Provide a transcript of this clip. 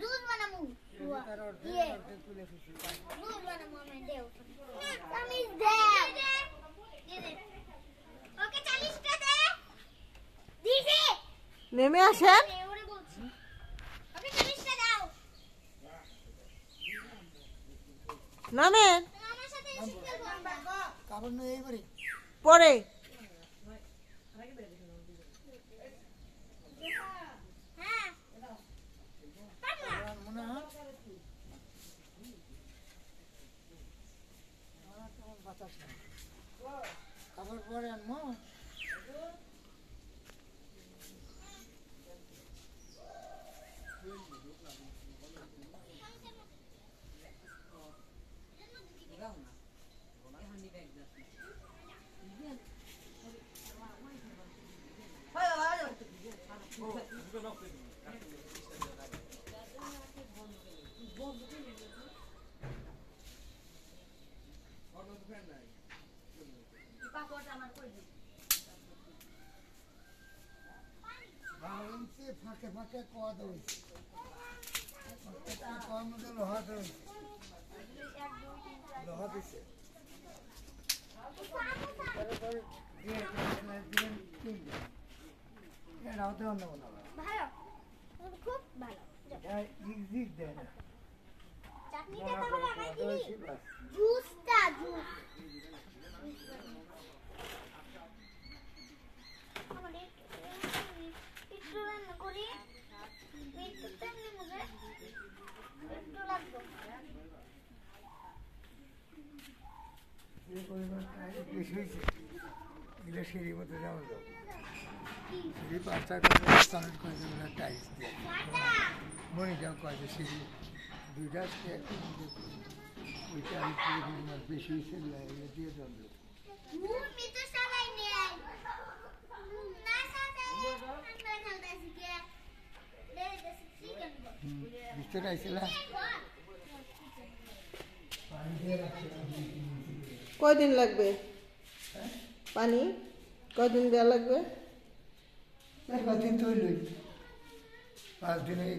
দুধ বানামু দুধ বানামু আমি দেও আমি দে ওকে 40 টা দে দিছি নেমে আসেন। ওরে বলছি ওকে 40 টা দাও নামেন। আমার সাথে এসে খেলব। আমরা কাপড় নিয়ে এইবারে পরে। কাপড় পরে ফাঁকে ফাঁকে দৌড়ছে কয়ার মধ্যে লোহা দৌড়ছে লোহা দিছে। খুব ভালো। চাটনিটা জুসটা জুস। যে পরিমাণ বেশি হয়েছে এগুলো সিঁড়ি মতো যাওয়া যাও সিঁড়ি পাঁচটা স্টার্ট করে দেবে টাইলস দিয়ে মনিটাও কয়েছে সিঁড়ি দুইটা ওইটা আমি বেশি দিয়ে দেবো না ভিতরে আইছিল পানি দিয়ে রাখছে কয়দিন লাগবে? পানি? কয়দিন দেওয়া লাগবে? পাঁচ দিন হয়ে